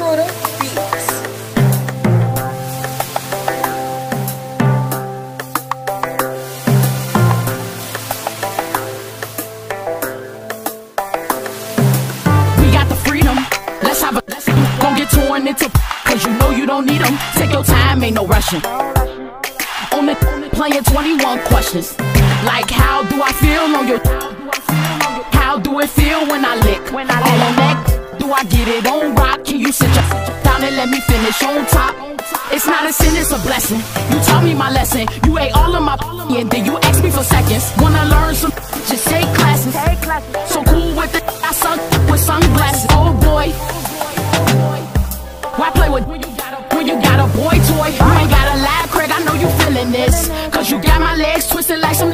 Schroeder Beats. Into, Cause you know you don't need them Take your time, ain't no rushing. On the playing 21 questions. Like how do I feel on your How do it feel when I lick? When I lick. On neck, do I get it on rock? Can you me finish on top? It's not a sin, it's a blessing. You taught me my lesson. You ate all of my and then you asked me for seconds. Wanna learn some? Just take classes. So cool with it, I suck with sunglasses. Oh boy. Why play with when you got a, boy toy? You ain't got a laugh, Craig. I know you feeling this. Cause you got my legs twisted like some